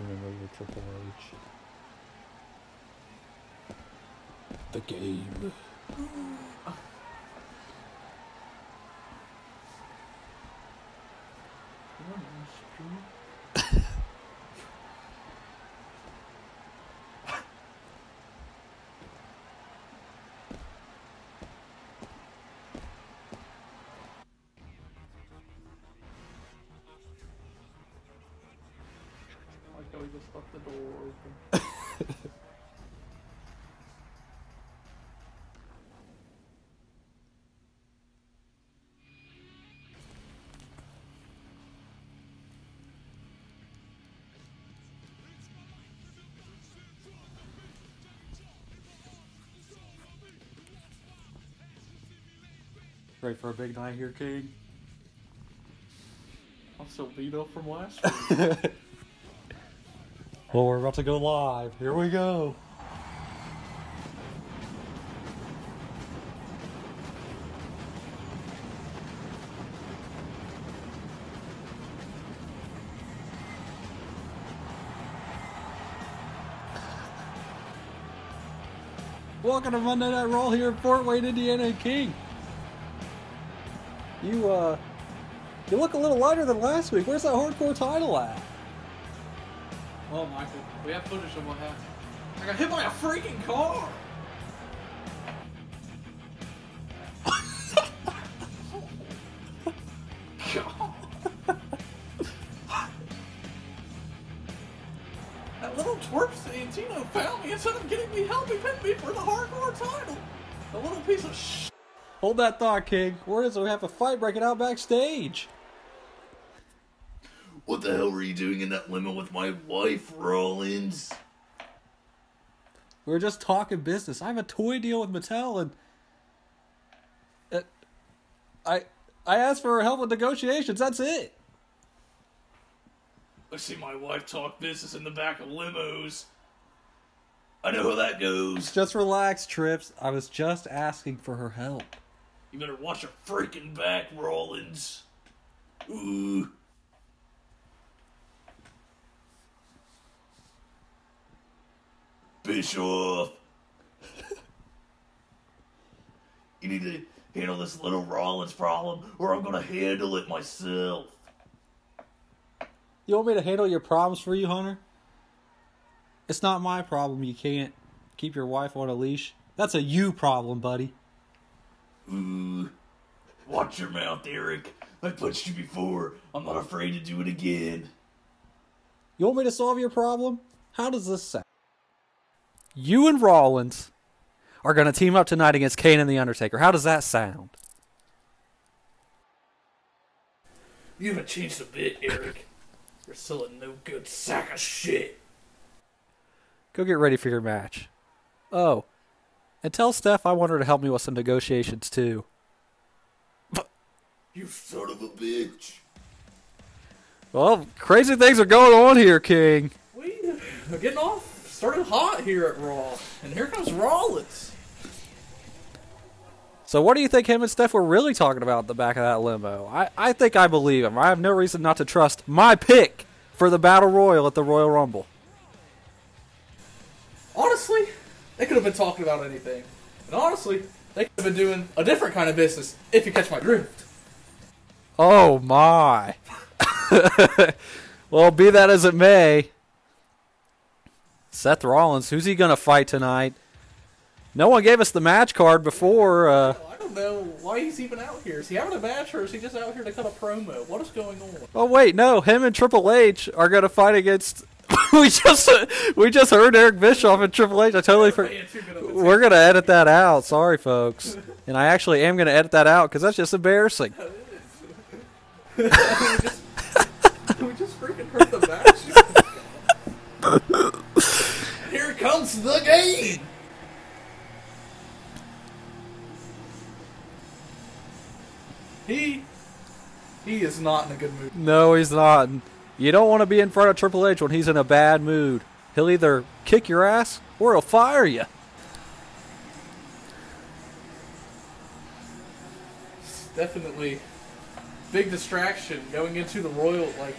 remember the Triple H. The game. Just left the door open. Ready for a big night here, King? I'm still beat up from last week. Well, we're about to go live. Here we go. Welcome to Monday Night Raw here in Fort Wayne, Indiana, King. You uh, you look a little lighter than last week. Where's that hardcore title at? Well, Michael, we have footage of what happened. I got hit by a freaking car! That little twerp Santino found me instead of getting me help. He pinned me for the hardcore title. The little piece of sh. Hold that thought, King. Where is it? We have a fight breaking out backstage. What the hell were you doing in that limo with my wife, Rollins? We were just talking business. I have a toy deal with Mattel, and uh, I I asked for her help with negotiations. That's it. I see my wife talk business in the back of limos. I know how that goes. Just relax, Trips. I was just asking for her help. You better watch your freaking back, Rollins. Ooh. Bischoff. you need to handle this little Rollins problem, or I'm gonna handle it myself. You want me to handle your problems for you, Hunter? It's not my problem. You can't keep your wife on a leash. That's a you problem, buddy. Ooh. Watch your mouth, Eric. I punched you before. I'm not afraid to do it again. You want me to solve your problem? How does this sound? You and Rollins are going to team up tonight against Kane and The Undertaker. How does that sound? You haven't changed a bit, Eric. You're still a no good sack of shit. Go get ready for your match. Oh, and tell Steph I want her to help me with some negotiations too. You son of a bitch. Well, crazy things are going on here, King. We are getting off, started hot here at Raw. And here comes Rollins. So, what do you think him and Steph were really talking about at the back of that limo? I, I think I believe him. I have no reason not to trust my pick for the Battle Royal at the Royal Rumble. Honestly, they could have been talking about anything. And honestly, they could have been doing a different kind of business, if you catch my drift. Oh my. well, be that as it may. Seth Rollins, who's he going to fight tonight? No one gave us the match card before. Uh, I don't know why he's even out here. Is he having a match or is he just out here to cut a promo? What is going on? oh wait, no, him and Triple H are going to fight against. we just we just heard Eric Bischoff and Triple H. I totally forgot. Man, too good of a We're gonna edit that out. Sorry, folks. And I actually am gonna edit that out because that's just embarrassing. we, just, we just freaking heard the match. Comes the game. He he is not in a good mood. No, he's not. You don't want to be in front of Triple H when he's in a bad mood. He'll either kick your ass or he'll fire you. It's definitely big distraction going into the Royal like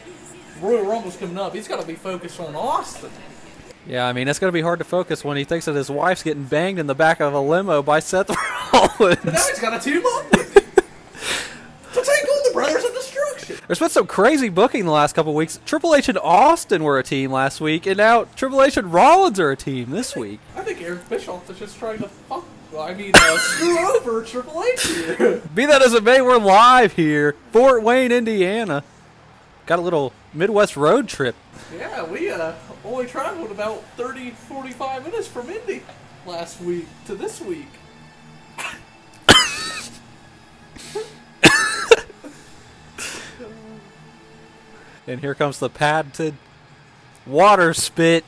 Royal Rumble's coming up. He's got to be focused on Austin. Yeah, I mean it's gonna be hard to focus when he thinks that his wife's getting banged in the back of a limo by Seth Rollins. Now he's got a team up with to take on the Brothers of Destruction. There's been some crazy booking the last couple weeks. Triple H and Austin were a team last week, and now Triple H and Rollins are a team this week. I think Eric Bischoff is just trying to fuck. Well, I mean, uh, screw over Triple H here. Be that as it may, we're live here, Fort Wayne, Indiana. Got a little Midwest road trip. yeah, we uh, only traveled about 30, 45 minutes from Indy last week to this week. And here comes the patented water spit.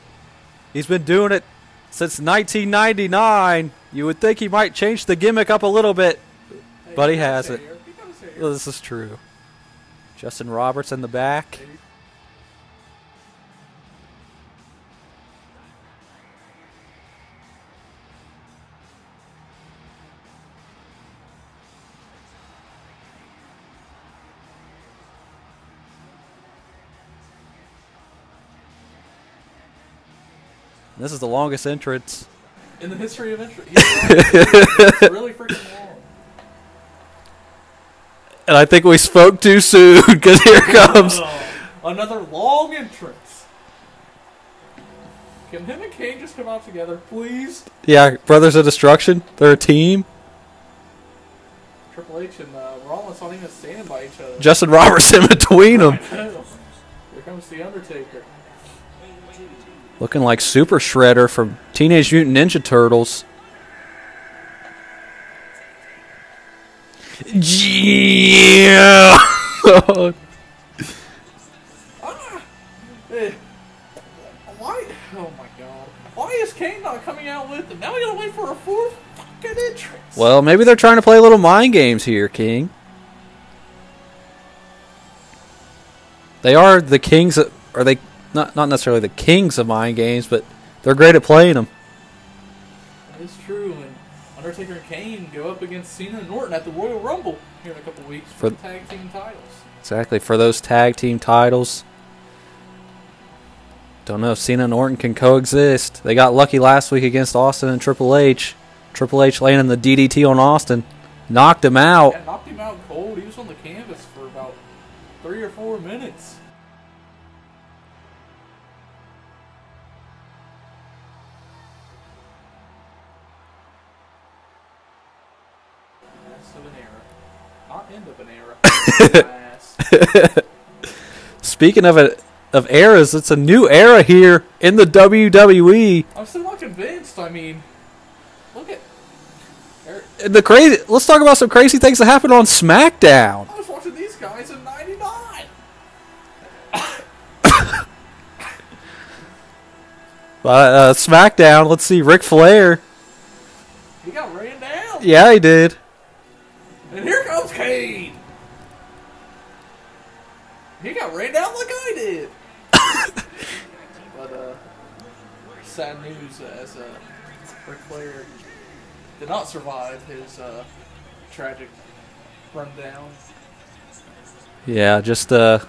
He's been doing it since 1999. You would think he might change the gimmick up a little bit. Hey, But he gotta has say it. here, he gotta say here. Well, this is true. Justin Roberts in the back. This is the longest entrance. In the history of entry. He's right. it's really freaking long. And I think we spoke too soon because here comes. Oh, another long entrance. Can him and Kane just come out together, please? Yeah, Brothers of Destruction. They're a team. Triple H and uh, Rollins aren't even standing by each other. Justin Roberts in between them. Here comes the Undertaker. Looking like Super Shredder from Teenage Mutant Ninja Turtles. Yeah. Why? Oh my god. Why is Kane not coming out with them? Now we gotta wait for a fourth fucking entrance. well, maybe they're trying to play little mind games here, King. They are the kings. Of, are they not? Not necessarily the kings of mind games, but they're great at playing them. It's true, and Undertaker and Kane go up against Cena and Orton at the Royal Rumble here in a couple weeks for, For- the tag team titles. Exactly for those tag team titles. Don't know if Cena and Orton can coexist. They got lucky last week against Austin and Triple H. Triple H landing the DDT on Austin, knocked him out. Yeah, knocked him out cold. He was on the canvas for about three or four minutes. An era. Not end of an era. Speaking of it, of eras, it's a new era here in the WWE. I'm still not convinced. I mean, look at. The crazy. Let's talk about some crazy things that happened on SmackDown. I was watching these guys in '99. Uh, uh, SmackDown. Let's see, Ric Flair. He got ran down. Yeah, he did. And here comes Kane. He got ran down like I did. but uh, sad news as uh, Ric Flair did not survive his uh, tragic rundown. Yeah, just uh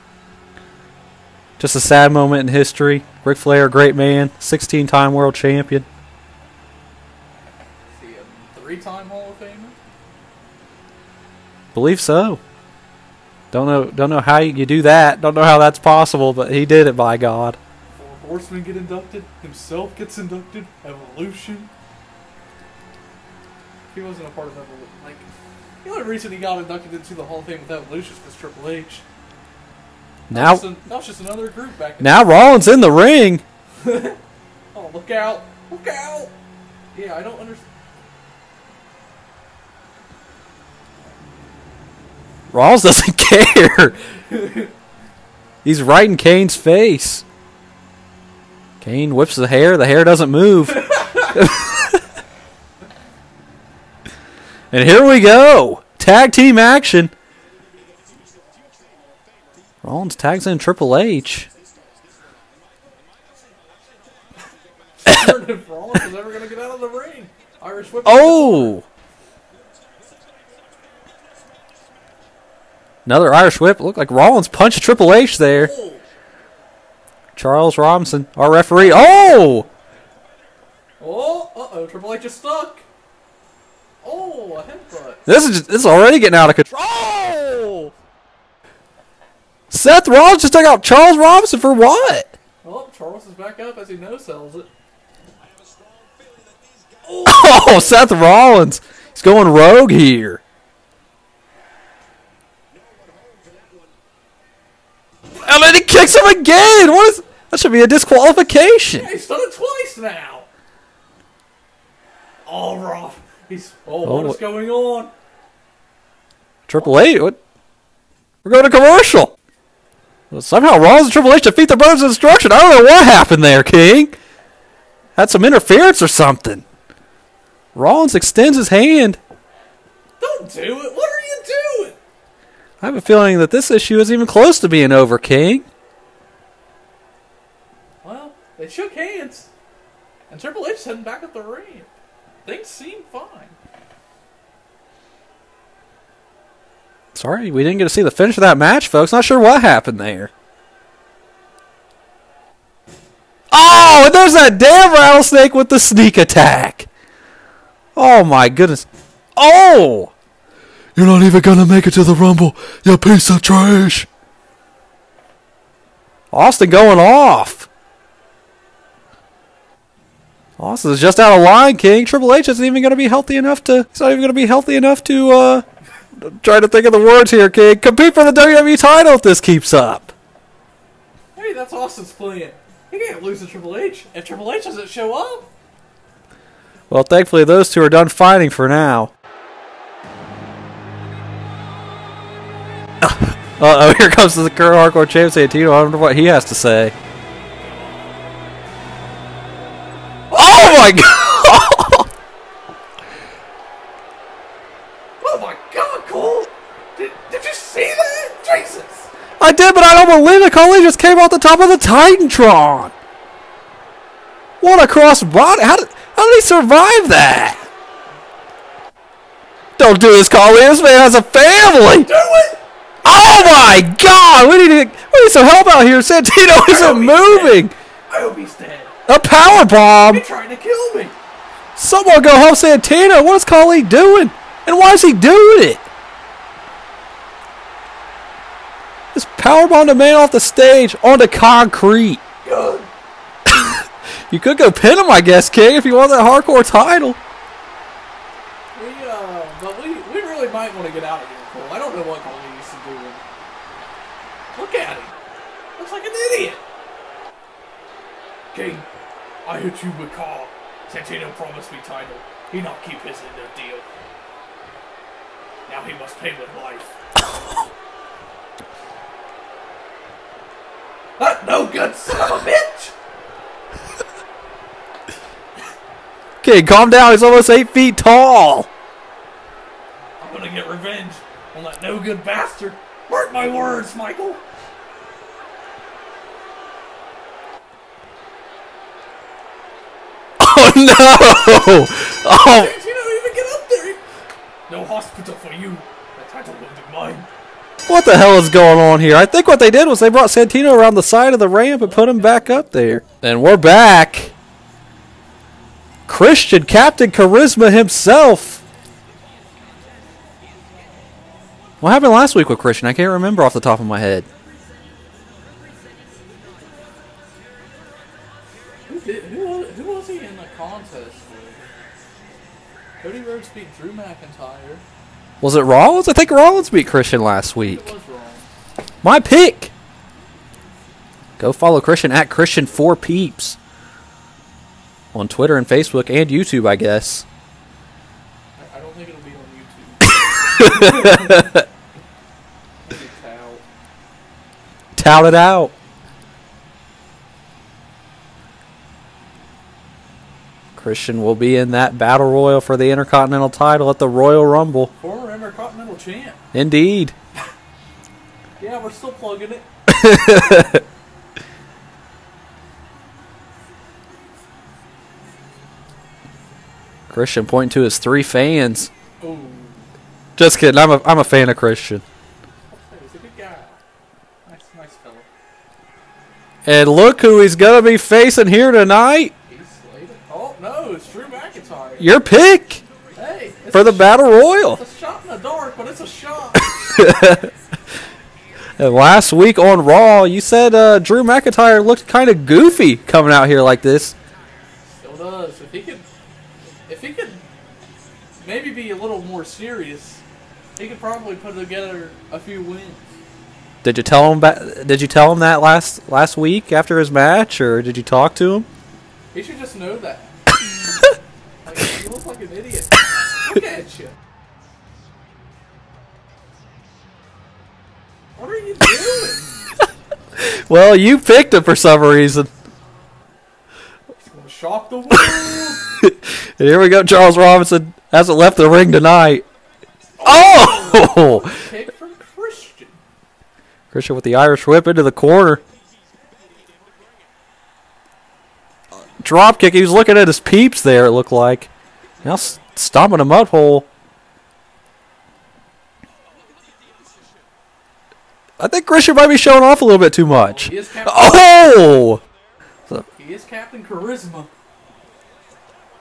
just a sad moment in history. Ric Flair, great man, 16-time world champion. Is he three-time Hall of Famer? Believe so. Don't know don't know how you do that. Don't know how that's possible, but he did it by God. Four Horsemen get inducted. Himself gets inducted. Evolution. He wasn't a part of Evolution. Like, the only reason he got inducted into the Hall of Fame with Evolution was Triple H. Now That was, an- that was just another group back in now Rollins in the ring. Oh, look out! Look out! Yeah, I don't understand. Rollins doesn't care. He's right in Kane's face. Kane whips the hair, the hair doesn't move. and here we go. Tag team action. Rollins tags in Triple H. Rollins was ever going to get out of the ring. Irish whip. Oh! Another Irish whip. Looked like Rollins punched Triple H there. Charles Robinson, our referee. Oh! Oh, uh oh, Triple H is stuck. Oh, a headbutt. This is just, this is already getting out of control. Seth Rollins just took out Charles Robinson for what? Oh, Charles is back up as he no sells it. Oh, Seth Rollins. He's going rogue here. And then he kicks him again. What is that? Should be a disqualification. Yeah, he's done it twice now. All raw. He's. Oh, Oh, what is going on? Triple H. What? We're going to commercial. Well, somehow Rollins and Triple H defeat the Brothers of Destruction. I don't know what happened there, King. Had some interference or something. Rollins extends his hand. Don't do it. What are you doing? I have a feeling that this issue isn't even close to being over, King. Well, they shook hands, and Triple H heading back up the ring. Things seem fine. Sorry, we didn't get to see the finish of that match, folks. Not sure what happened there. Oh, and there's that damn rattlesnake with the sneak attack. Oh my goodness. Oh! You're not even gonna make it to the Rumble, you piece of trash. Austin going off. Austin is just out of line, King. Triple H isn't even going to be healthy enough to. He's not even going to be healthy enough to. uh Trying to think of the words here, King. Compete for the WWE title if this keeps up. Hey, that's Austin's plan. He can't lose to Triple H if Triple H doesn't show up. Well, thankfully, those two are done fighting for now. Uh oh, here comes the current hardcore champ Santino. I wonder what he has to say. Oh my god! Oh my God, Cole! Did, did you see that? Jesus! I did, but I don't believe it. Cole just came off the top of the Titantron. What a cross body! How did how did he survive that? Don't do this, Coley. This man has a family. Do it! Oh my God! We need to, we need some help out here. Santino isn't moving. I hope he's dead. A power bomb. He's trying to kill me. Someone go help Santino. What is Coley doing? And why is he doing it? This powerbomb a man off the stage onto concrete. Good. You could go pin him, I guess, King, if you want that hardcore title. We, uh, but we, we really might want to get out of here, Cole. I don't know what Cole used to do. Look at him. Looks like an idiot. King, I hit you with call. Santino promised me title. He not keep his end of deal. Now he must pay with life. that no good son of a bitch! King, calm down. He's almost eight feet tall. I'm gonna get revenge on that no good bastard. Mark my words, Michael. no! Oh, you not even get up there? No hospital for you. The title mine. what the hell is going on here? I think what they did was they brought Santino around the side of the ramp and put him back up there. And we're back. Christian Captain Charisma himself. What happened last week with Christian? I can't remember off the top of my head. Cody Rhodes beat Drew McIntyre. Was it Rollins? I think Rollins beat Christian last week. It was wrong. My pick. Go follow Christian at Christian Four Peeps on Twitter and Facebook and YouTube, I guess. I, I don't think it'll be on YouTube. Tout it out. Christian will be in that battle royal for the Intercontinental title at the Royal Rumble. Former Intercontinental Champ. Indeed. Yeah, we're still plugging it. Christian pointing to his three fans. Oh, Just kidding. I'm a I'm a fan of Christian. he's a good guy. Nice, nice fellow. And look who he's gonna be facing here tonight. He's slated. Oh no, it's Drew McIntyre. Your pick Hey, for the Battle Royal. It's a shot in the dark, but it's a shot. And last week on Raw, you said uh, Drew McIntyre looked kind of goofy coming out here like this. Still does. If he could, if he could, maybe be a little more serious, he could probably put together a few wins. Did you tell him? Ba- did you tell him that last last week after his match, or did you talk to him? He should just know that. you look like an idiot. Look at you. What are you doing? Well, you picked him for some reason. Gonna shock the world. Here we go. Charles Robinson hasn't left the ring tonight. Oh! From Christian. Christian with the Irish whip into the corner. Drop kick. He was looking at his peeps there. It looked like. Now stomping a mud hole. I think Christian might be showing off a little bit too much. He is Captain. Oh! He is Captain Charisma.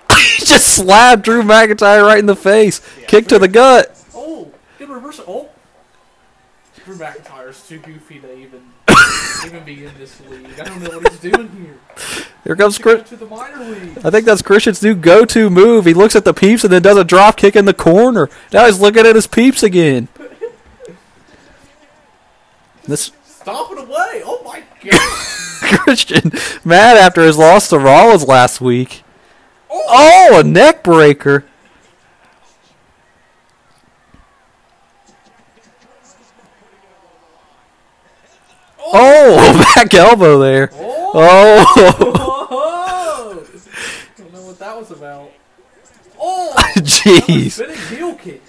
He just slapped Drew McIntyre right in the face. Kick to the gut. Oh, good reversal. Oh, Drew McIntyre's too goofy to even even be in this league. I don't know what he's doing here. Here comes Chris. to the minor league. I think that's Christian's new go-to move. He looks at the peeps and then does a drop kick in the corner. Now he's looking at his peeps again. This Stomping away. Oh my god. Christian mad after his loss to Rollins last week. Oh, Oh, a neck breaker. Oh, back elbow there. oh, Oh, oh. Don't know what that was about. Oh, jeez. heel kick.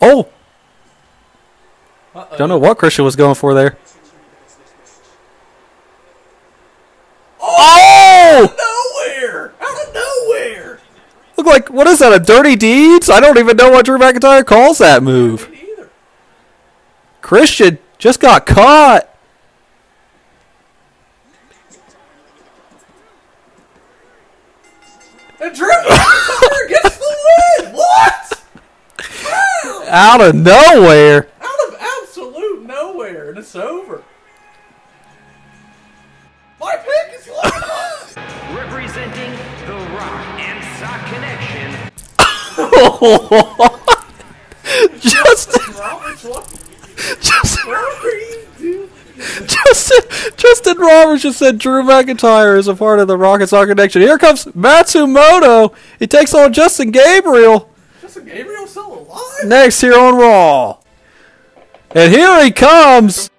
Oh, Uh-oh. don't know what Christian was going for there. Oh! Nowhere. Out of nowhere. Look like what is that? A dirty deeds? I don't even know what Drew McIntyre calls that move. Christian just got caught. And Drew McIntyre gets the win. What? Out of nowhere. Out of absolute nowhere, and it's over. Justin, Justin, what are you doing? Justin, Justin Roberts just said Drew McIntyre is a part of the Rocket Sock Connection. Here comes Matsumoto. He takes on Justin Gabriel Justin Gabriel still alive? next here on Raw. And here he comes.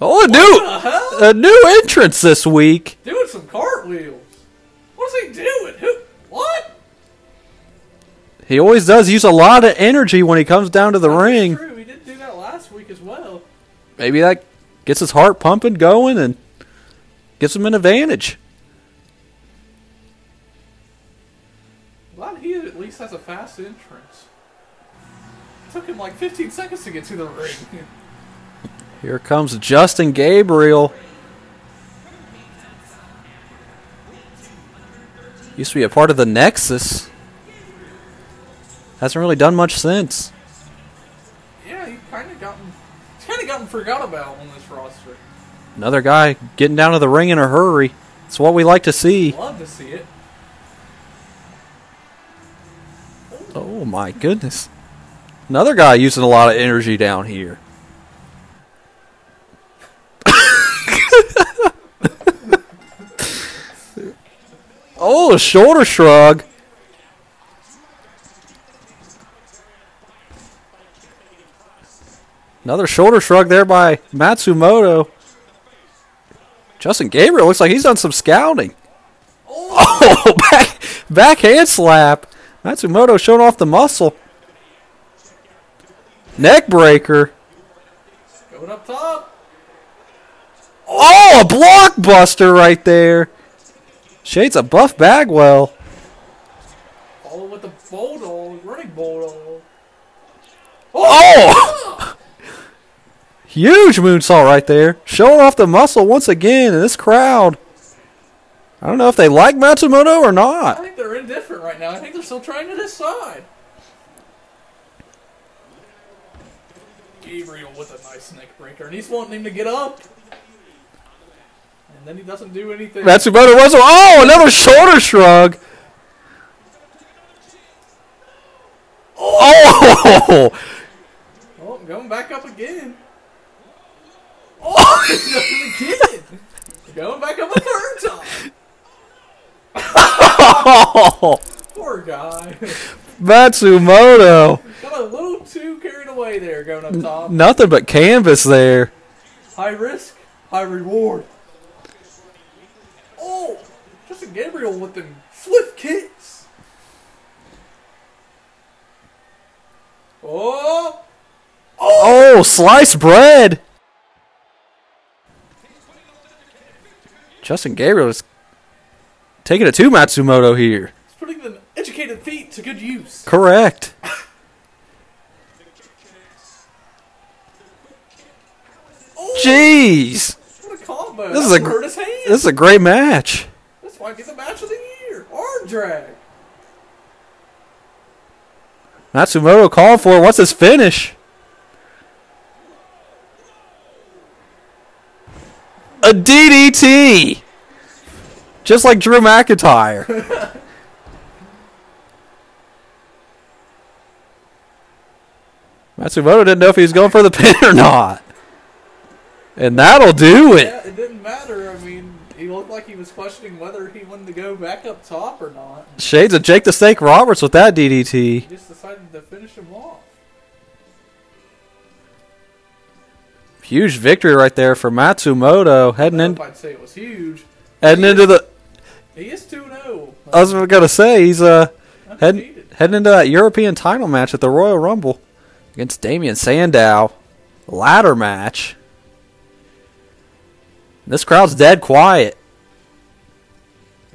Oh, a hell? new, a new entrance this week. Doing some cartwheels. What's he doing? Who? What? He always does use a lot of energy when he comes down to the That's ring. True, he did do that last week as well. Maybe that gets his heart pumping, going, and gives him an advantage. Glad he at least has a fast entrance. took him like 15 seconds to get to the ring. Here comes Justin Gabriel. Used to be a part of the Nexus. Hasn't really done much since. yeah, he kind of gotten, he's kind of gotten forgot about on this roster. Another guy getting down to the ring in a hurry. It's what we like to see. Love to see it. Oh my goodness. Another guy using a lot of energy down here. Oh, a shoulder shrug. Another shoulder shrug there by Matsumoto. Justin Gabriel looks like he's done some scouting. Oh, back, backhand slap. Matsumoto showing off the muscle. Neck breaker. Going up top. Oh, a blockbuster right there. Shades of Buff Bagwell. Follow with the bulldog, running bulldog. Oh! Huge moonsault right there. Showing off the muscle once again in this crowd. I don't know if they like Matsumoto or not. I think they're indifferent right now. I think they're still trying to decide. Gabriel with a nice neck breaker, and he's wanting him to get up. And then he doesn't do anything. Matsumoto was. Oh, another shoulder shrug. Oh! Oh, going back up again. Oh, he does it again. Going back up a third time. oh! Poor guy. Matsumoto. Got a little too carried away there going up top. Nothing but canvas there. High risk, high reward. Oh, Justin Gabriel with them flip kicks. Oh, Oh, sliced bread. Justin Gabriel is taking it to Matsumoto here. he's putting the educated feet to good use. Correct. Oh, Jeez. Combo! This is a hurt his hand. This is a great match. This might be the match of the year. Arm drag. Matsumoto calling for it. What's his finish? A DDT. Just like Drew McIntyre. Matsumoto didn't know if he was going for the pin or not. And that'll do it. Yeah, it didn't matter. I mean, he looked like he was questioning whether he wanted to go back up top or not. Shades of Jake the Snake Roberts with that DDT. He just decided to finish him off. Huge victory right there for Matsumoto heading in, don't know if I'd say it was huge. heading into the. He is 2 0. I was gonna say he's uh heading heading into that European title match at the Royal Rumble against Damien Sandow, ladder match. This crowd's dead quiet.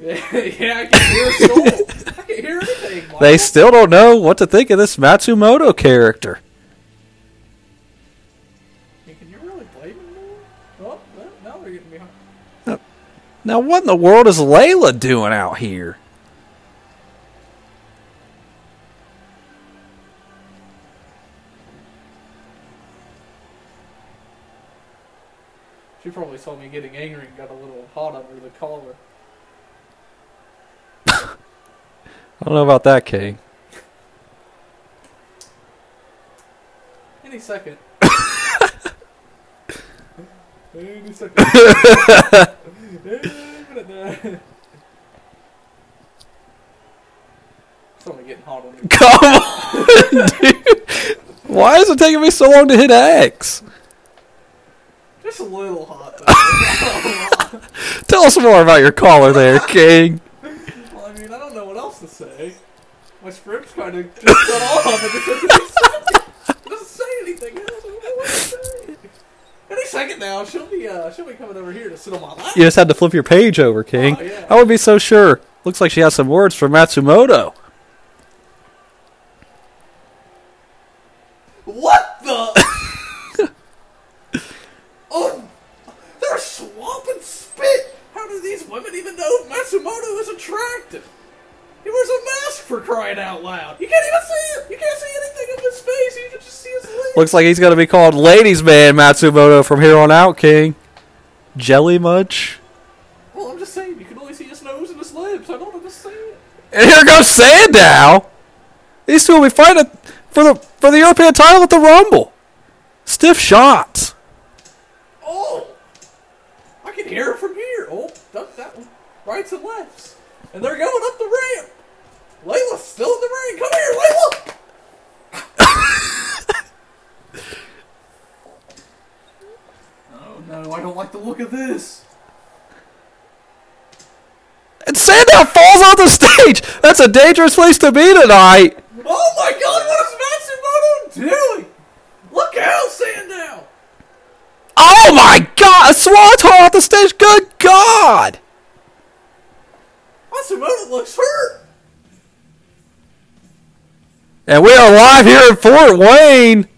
yeah, I can hear a soul. I can hear anything. Michael. They still don't know what to think of this Matsumoto character. Hey, Can you really blame him oh, well, now they're getting behind. Now, what in the world is Layla doing out here? She probably saw me getting angry and got a little hot under the collar. I don't know about that, King. Any second. Any second. It's only getting hot under the Come on, dude. Why is it taking me so long to hit X? Just a little hot though. Tell us more about your caller there, King. well, I mean, I don't know what else to say. My script's kind of just cut off. It just doesn't. Say anything else. I don't know what to say. Any second now, she'll be uh, she'll be coming over here to sit on my lap. You just had to flip your page over, King. Oh, yeah. I would be so sure. Looks like she has some words for Matsumoto. What the? oh, they're swapping spit. How do these women even know Matsumoto is attractive? He wears a mask for crying out loud. You can't even see it. You can't see anything of his face. You can just see his lips. Looks like he's going to be called Ladies Man Matsumoto from here on out, King. Jelly much? Well, I'm just saying, you can only see his nose and his lips. I don't understand. And here goes Sandow. These two will be fighting for the for the European title at the Rumble. Stiff shots. Oh! I can hear it from here. Oh, that, that one. Rights and lefts. And they're going up the ramp. Layla's still in the ring. Come here, Layla! oh no, I don't like the look of this. And Sandow falls off the stage. That's a dangerous place to be tonight. Oh my god, what is Matsumoto doing? Look out, Sandow! Oh my god! A swanton off the stage. Good God! Matsumoto looks hurt. And we are live here in Fort Wayne.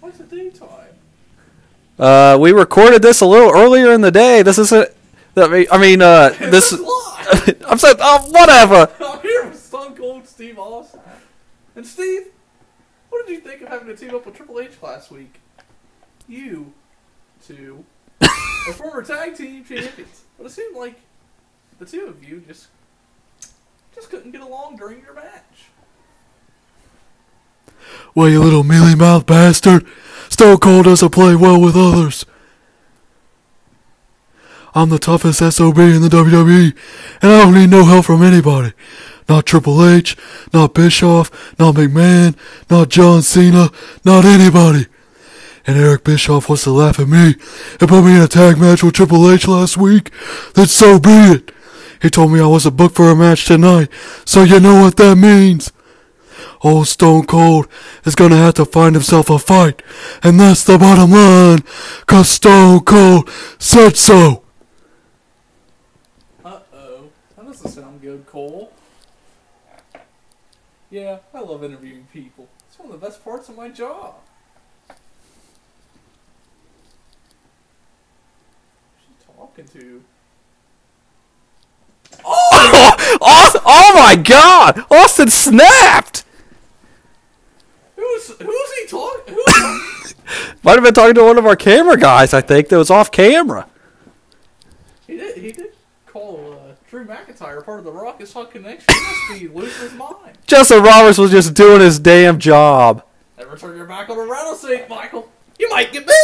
What's the daytime? Uh, we recorded this a little earlier in the day. This isn't. I mean, uh, this. This is live. I'm saying, oh, whatever. I'm here with Stone Cold Steve Austin. And Steve, what did you think of having to team up with Triple H last week? You two are former tag team champions, but it seemed like the two of you just just couldn't get along during your match. Well, you little mealy mouthed bastard. Stone Cold doesn't play well with others. I'm the toughest SOB in the WWE, and I don't need no help from anybody. Not Triple H, not Bischoff, not McMahon, not John Cena, not anybody. And Eric Bischoff wants to laugh at me and put me in a tag match with Triple H last week. Then so be it. He told me I wasn't booked for a match tonight, so you know what that means. Old Stone Cold is gonna have to find himself a fight, and that's the bottom line, 'cause Stone Cold said so. Uh oh. That doesn't sound good, Cole. Yeah, I love interviewing people. It's one of the best parts of my job. Who's she talking to? Austin, oh my God! Austin snapped. Who's who's he talking? Who's Might have been talking to one of our camera guys. I think that was off camera. he did he did call uh, Drew McIntyre part of the Rock is Hot Connection. Must be losing his mind. Justin Roberts was just doing his damn job. Never turn your back on a rattlesnake, Michael. You might get bit.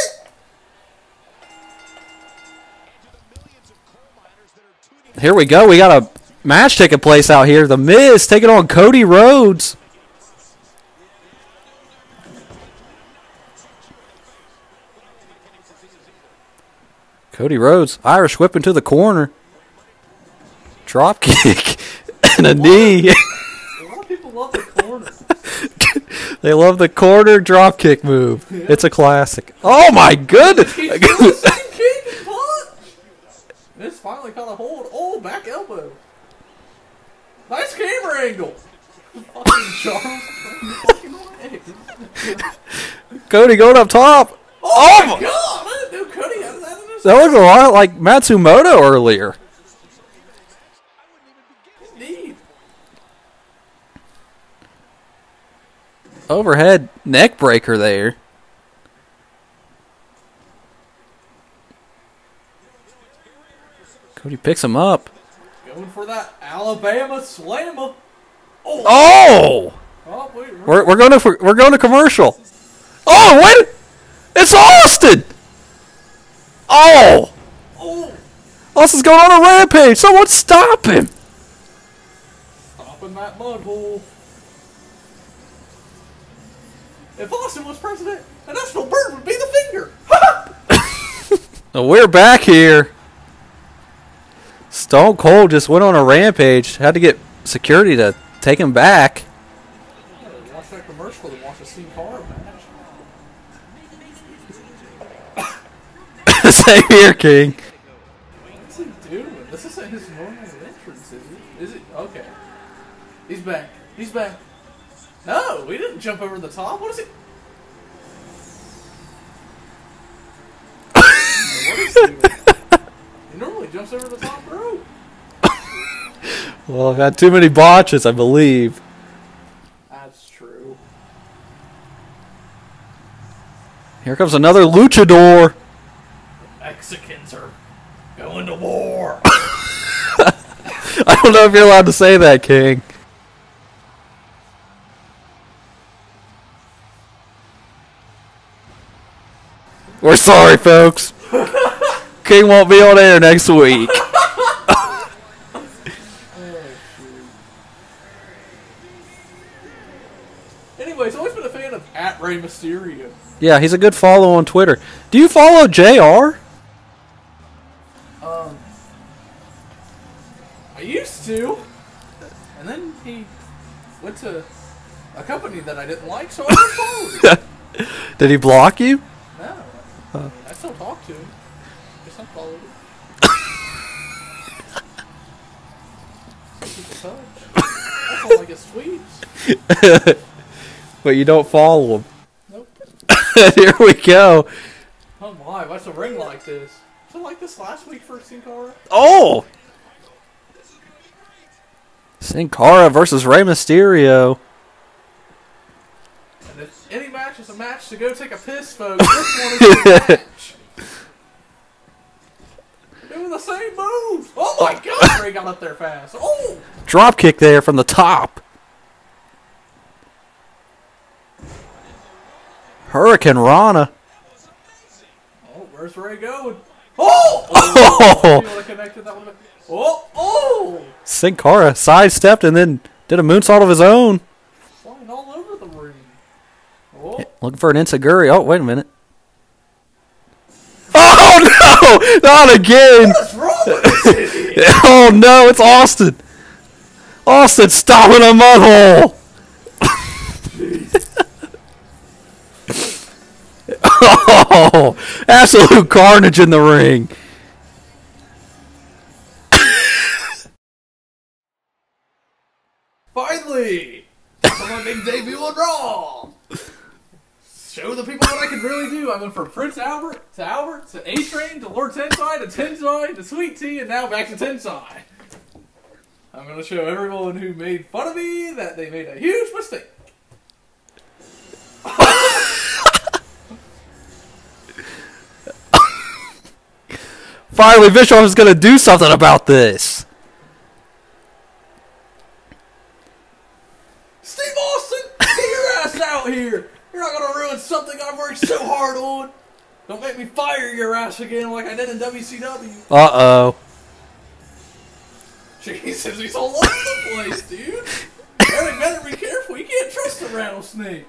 Here we go. We got a match taking place out here. The Miz taking on Cody Rhodes. Cody Rhodes, Irish whip into the corner. Drop kick and a knee. A lot of people love the corner. they love the corner drop kick move. It's a classic. Oh my goodness. He's doing the same kick and punch. This finally caught a hold. Oh, back elbow. Nice camera angle. Cody going up top. Oh my oh god! I didn't know Cody that looked a lot like Matsumoto earlier. Indeed. Overhead neck breaker there. Cody picks him up. Going for that Alabama slammer. Oh! Oh! Oh, wait. We're, we're going to we're going to commercial. Oh wait! It's Austin. Oh! Oh! Austin's going on a rampage. Someone stop him! Stopping that mud hole. If Austin was president, a national bird would be the finger. We're back here. Stone Cold just went on a rampage. Had to get security to take him back. Watch that commercial and watch the Steve Harp Same here, King. What's he doing? This isn't his normal entrance, is it? Is it? Okay. He's back. He's back. No, we didn't jump over the top. What is it? what is he doing? He normally jumps over the top rope. Well, I've had too many botches, I believe. That's true. Here comes another luchador. Mexicans are going to war. I don't know if you're allowed to say that, King. We're sorry, folks. King won't be on air next week. Anyways, always been a fan of at Rey Mysterio. Yeah, he's a good follow on Twitter. Do you follow JR? To, and then he went to a company that I didn't like, so I unfollowed him. Did he block you? No, I, mean, I still talk to him. Just unfollowed him. In touch. his tweets. but you don't follow him. Nope. Here we go. Oh my, why's the ring like this? Was it like this last week for Sin Cara? Oh! Sin Cara versus Rey Mysterio. And if any match is a match to go take a piss, folks, this one is a match. Doing the same moves. Oh my oh. god, Rey got up there fast. Oh! Drop kick there from the top. Hurricanrana. Oh, where's Rey going? Oh! Oh! You would have connected that one. Oh! Oh! Sin Cara sidestepped and then did a moonsault of his own. Flying all over the ring. Oh! Looking for an Enzuigiri. Oh, wait a minute. Oh no! Not again! What's wrong with this? Oh no, it's Austin! Austin stopping a mud hole! oh, absolute carnage in the ring. Finally! For my Raw! Show the people what I can really do. I went from Prince Albert to Albert to A Train to Lord Tensai to Tensai to Sweet Tea and now back to Tensai. I'm gonna show everyone who made fun of me that they made a huge mistake. Finally, Bischoff is going to do something about this. Steve Austin, get your ass out here! You're not gonna ruin something I've worked so hard on. Don't make me fire your ass again like I did in WCW. Uh oh. Jesus, he's all over the place, dude. Eric better be careful. You can't trust a rattlesnake.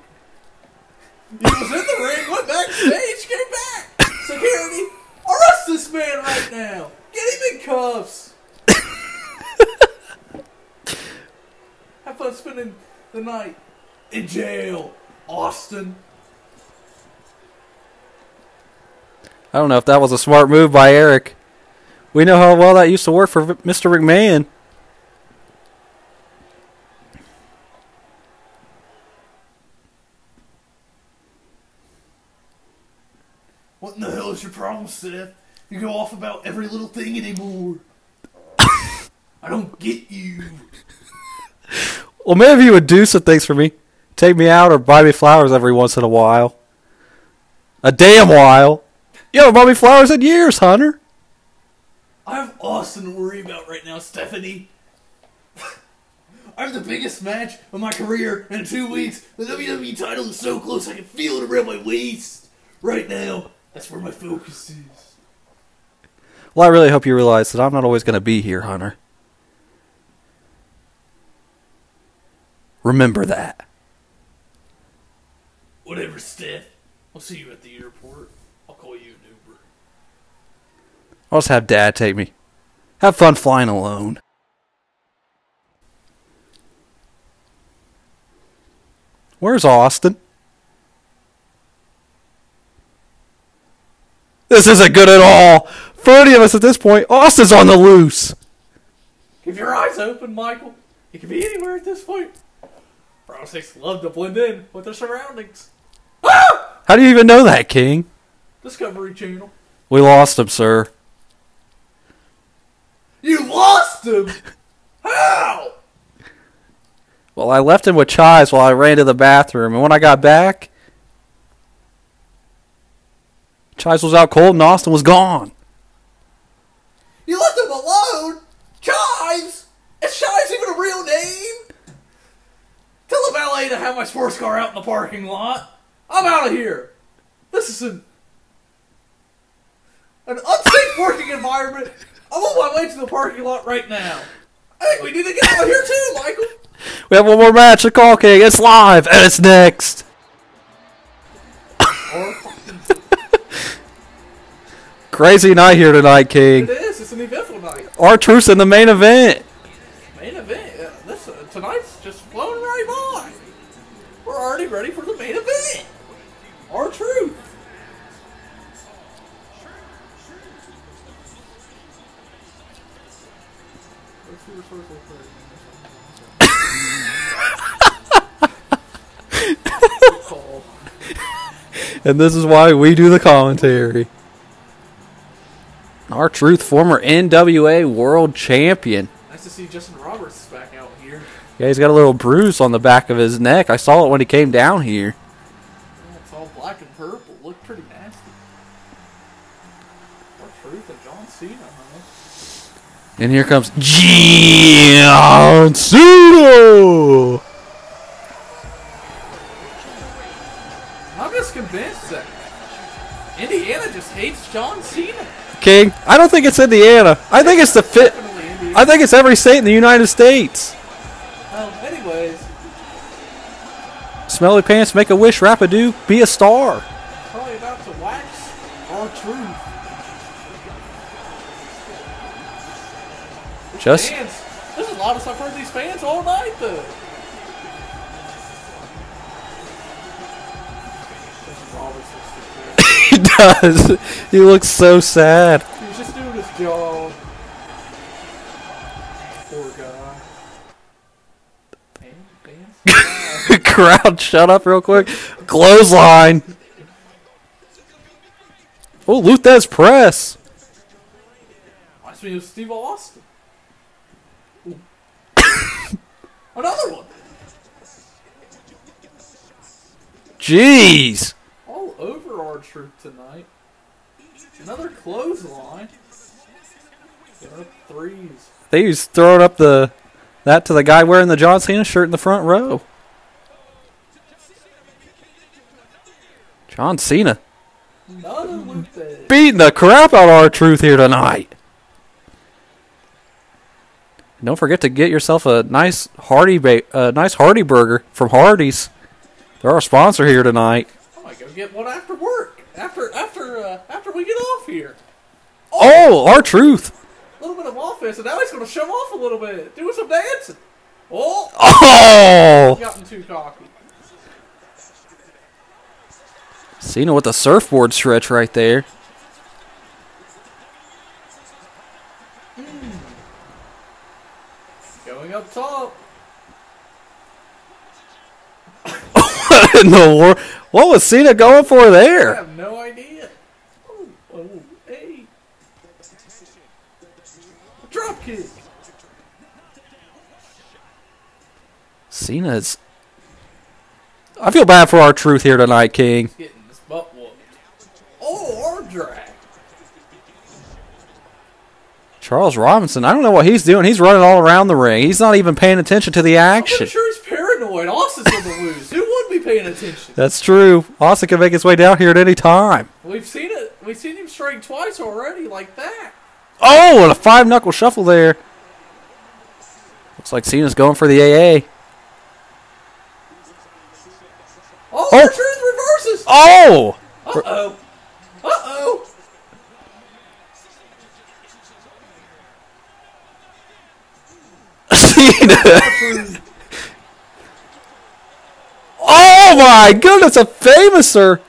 He was in the ring, went backstage, came back. Security, arrest this man right now. Get him in cuffs. Have fun spending the night in jail, Austin. I don't know if that was a smart move by Eric. We know how well that used to work for Mr. McMahon. What in the hell is your problem, Seth? You go off about every little thing anymore. I don't get you. Well, maybe you would do some things for me. Take me out or buy me flowers every once in a while. A damn while. You haven't bought me flowers in years, Hunter. I have Austin to worry about right now, Stephanie. I have the biggest match of my career in two weeks. The WWE title is so close I can feel it around my waist. Right now, that's where my focus is. Well, I really hope you realize that I'm not always going to be here, Hunter. Remember that. Whatever, Steph. I'll see you at the airport. I'll call you an Uber. I'll just have Dad take me. Have fun flying alone. Where's Austin? This isn't good at all. For any of us at this point, Austin's on the loose. Keep your eyes open, Michael. You can be anywhere at this point. Rattlesnakes love to blend in with their surroundings. How do you even know that, King? Discovery Channel. We lost him, sir. You lost him! How? Well, I left him with Chives while I ran to the bathroom, and when I got back, Chives was out cold and Austin was gone. You left him alone? Chives? Is Chives even a real name? Tell the valet to have my sports car out in the parking lot. I'm out of here. This is an, an unsafe working environment. I'm on my way to the parking lot right now. I think we need to get out of here too, Michael. We have one more match, the Call King. It's live, and it's next. Crazy night here tonight, King. it is. It's an eventful night. R-Truth in the main event. And this is why we do the commentary. R-Truth, former NWA World Champion. Nice to see Justin Roberts back out here. Yeah, he's got a little bruise on the back of his neck. I saw it when he came down here. Yeah, it's all black and purple. Looked pretty nasty. Our truth and John Cena, huh? And here comes John Cena. I'm just convinced that Indiana just hates John Cena. King, I don't think it's Indiana. I think it's the fit. I think it's every state in the United States. Well, anyways, Smelly pants, make a wish, rapadoo, be a star. probably about to wax R-Truth. Just- fans, this is the loudest I've heard these fans all night, though. Does. He looks so sad. He was just doing his job. Poor guy. Crowd, shut up real quick. Clothesline. Oh, Lou Thesz press. Reminds me of Steve Austin. Another one. Jeez. Over R-Truth tonight. Another clothesline. Up threes. They was throwing up the that to the guy wearing the John Cena shirt in the front row. John Cena Another loop there. beating the crap out of R-Truth here tonight. And don't forget to get yourself a nice hearty ba- a nice hearty burger from Hardee's. They're our sponsor here tonight. Get one after work. After after uh, after we get off here. Oh, R-Truth. A little bit of offense, and now he's going to show off a little bit, doing some dancing. Oh, Oh, gotten too cocky. Cena with the surfboard stretch right there. Going up top. In the world? What was Cena going for there? I have no idea. Oh, oh, hey. Drop kick. Cena's. I feel bad for R-Truth here tonight, King. Getting his butt whooped. Oh, our drag. Charles Robinson, I don't know what he's doing. He's running all around the ring. He's not even paying attention to the action. I'm sure he's paranoid. Austin's going be paying attention? That's true. Austin can make his way down here at any time. We've seen it. We've seen him strike twice already, like that. Oh, and a five knuckle shuffle there. Looks like Cena's going for the AA. Oh, Oh. truth reverses. Oh! Uh oh. Uh oh. Cena! oh my goodness, a famouser!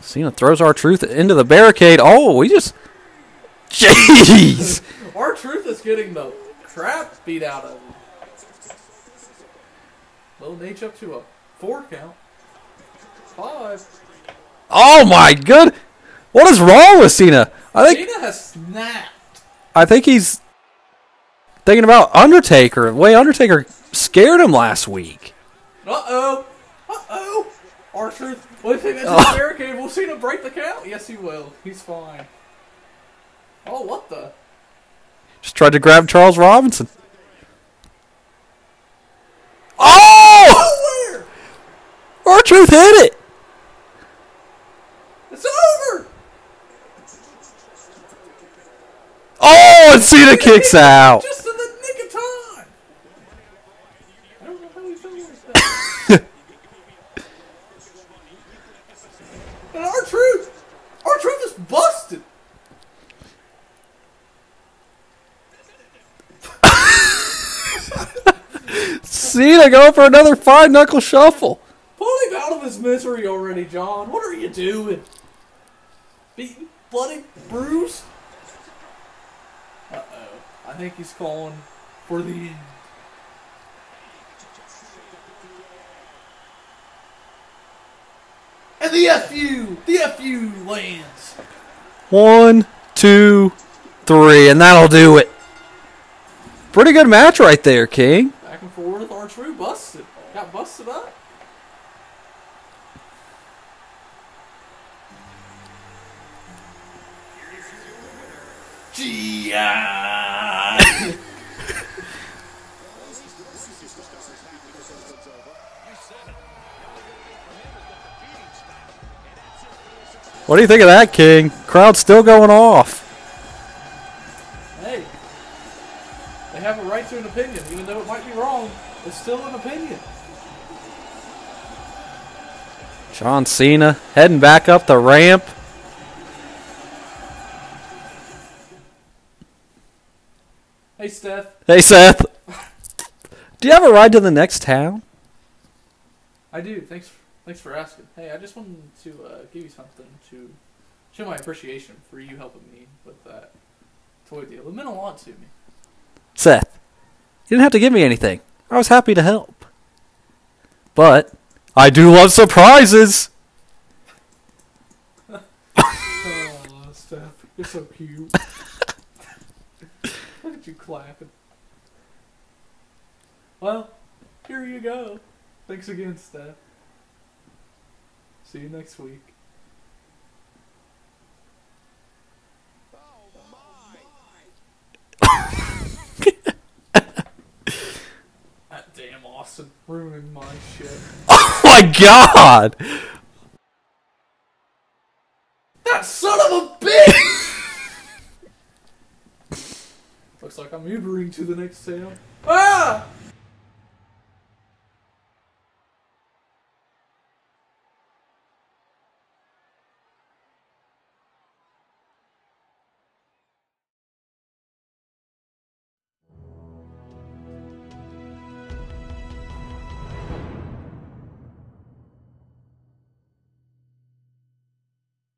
Cena throws R-Truth into the barricade. Oh, we just. Jeez! R-Truth is getting the crap beat out of him. Little Nate up to a four count. Five. Oh my good! What is wrong with Cena? I think Cena has snapped. I think he's thinking about Undertaker. The way Undertaker scared him last week. Uh oh. Uh oh. Archer. Well, if he gets oh. barricade, we'll see him break the count. Yes, he will. He's fine. Oh, what the? Just tried to grab Charles Robinson. Oh! Nowhere. R-Truth hit it. It's over. Oh, and Cena kicks out. Just in the nick of time. I don't know how he felt like that. and R-Truth, our truth is busted. Cena going for another five knuckle shuffle. Pull him out of his misery already, John. What are you doing? Beaten, bloody, bruised. Uh oh. I think he's calling for the end. And the FU! The FU lands! One, two, three, and that'll do it. Pretty good match right there, King. Back and forth, R True busted. Got busted up. G.I. What do you think of that, King? Crowd's still going off. hey, they have a right to an opinion, even though it might be wrong. It's still an opinion. John Cena heading back up the ramp. Hey, Steph. Hey, Seth. Do you have a ride to the next town? I do. Thanks. Thanks for asking. Hey, I just wanted to uh, give you something to show my appreciation for you helping me with that toy deal. It meant a lot to me. Seth, you didn't have to give me anything. I was happy to help. But I do love surprises. Oh, Steph, you're so cute. Look at you clapping. Well, here you go. Thanks again, Steph. See you next week. that damn Austin ruining my shit. Oh my god! That son of a bitch! Looks like I'm Ubering to the next town. Ah!